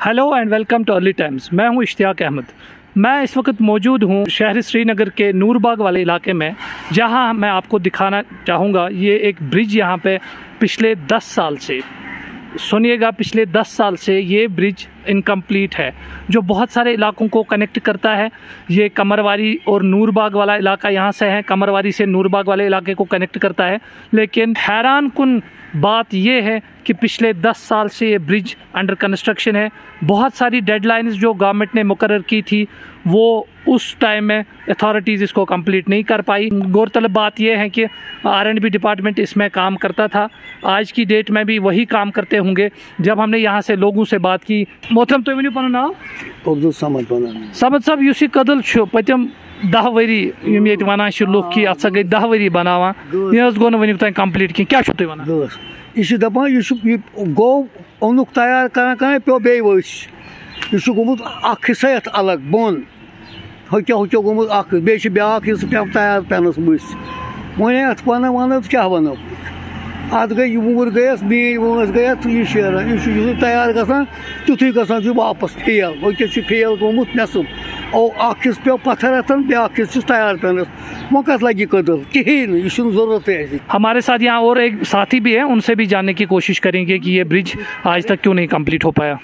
Hello and welcome to early times मैं हूँ इश्तियाक अहमद। मैं इस वक्त मौजूद हूँ शहर श्रीनगर के नूरबाग वाले इलाके में, जहाँ मैं आपको दिखाना चाहूँगा, ये एक ब्रिज यहाँ पे पिछले 10 साल से। सुनिएगा, पिछले 10 साल से ये ब्रिज इनकम्प्लीट है। जो बहुत सारे इलाकों को कनेक्ट करता है, ये कमरवारी और नूरबाग वाला इलाका यहाँ से है, कमरवारी से नूरबाग वाले इलाके को कनेक्ट करता है। लेकिन हैरान कन बात यह है कि पिछले 10 साल से ये ब्रिज अंडर कंस्ट्रक्शन है। बहुत सारी डेडलाइंस जो गवर्नमेंट ने मुकर की थी, वो उस टाइम में अथॉरिटीज़ इसको कंप्लीट नहीं कर पाई। गौरतलब बात यह है कि आर एंड बी डिपार्टमेंट इसमें काम करता था। आज की डेट में भी वही काम करते होंगे। जब हमने यहाँ से लोगों से बात की मोहतरम तो वन पन नाव? अब्दुल समद बनाना समद साहब इस कदल पतम दह वरी यम ये वन लुख कि अत गई दह वरी बनावा। यह गो वन तान कंप्लीट कह क्या तुम वन? यह दपान यह गो ओनुक तैयार कर पे बे वस। यह गोमुत हिस्सा यथ अलग बोन। हक्यो हक्यो गोमुत बे ब्या हिस्सा पे तैयार पेनस वस। वन अत वन वन क्या वनो अत गई वूर गयस बीन वस गया यह शेरान यह तैयार गसान तुथु गसान वापस फेल वस फेल गोमुत नेसुब और पे पत्थर अतन ब्या तैयार पेनस वो कत लगी कदल कहें यह ज़रूरत है हमारे साथ यहाँ और एक साथी भी है उनसे भी जानने की कोशिश करेंगे कि ये ब्रिज आज तक क्यों नहीं कंप्लीट हो पाया।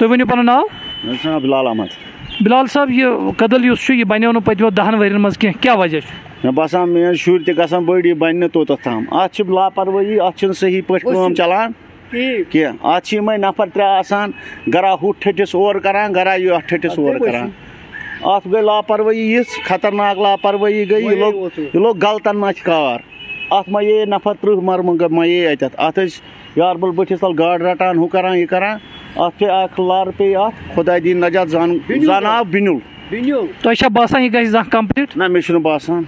तो वन पन नाव? बिलाल अहमद। बिलाल साहब ये कदल यह बनो पत्मो दहन वन मज क्या वजह मे बसान मेन शुर तक बड़ी बन तोत तम अत लापरवाही अत सही पे चलान कह अत नफर त्रे गरा हु ठटिस और करान गरा यह ठटिस और करान अत गई लापरवाही यिस खतरनाक लापरवाही गई यह लोग यह लोग गलतन मच कार अत मा ये नफर त्रुह मरम मा ये अत अत यारबल बटिस तल गाड़ रटान हु करान यह करान अत पे अख लार पे अत खुदा दी नजात जान जान आव बिनुल तो बसान यह गह कंप्लीट ना मे बसान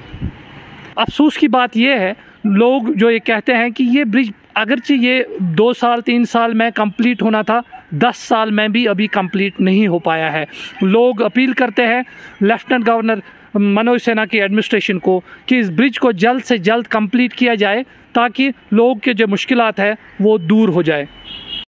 अफसोस की बात यह है लोग जो ये कहते हैं कि ये ब्रिज अगरचे ये दो साल तीन साल में कंप्लीट होना था दस साल में भी अभी कंप्लीट नहीं हो पाया है। लोग अपील करते हैं लेफ्टिनेंट गवर्नर मनोज सिन्हा की एडमिनिस्ट्रेशन को कि इस ब्रिज को जल्द से जल्द कंप्लीट किया जाए ताकि लोग के जो मुश्किल है वो दूर हो जाए।